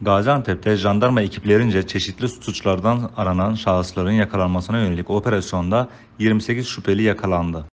Gaziantep'te jandarma ekiplerince çeşitli suçlardan aranan şahısların yakalanmasına yönelik operasyonda 28 şüpheli yakalandı.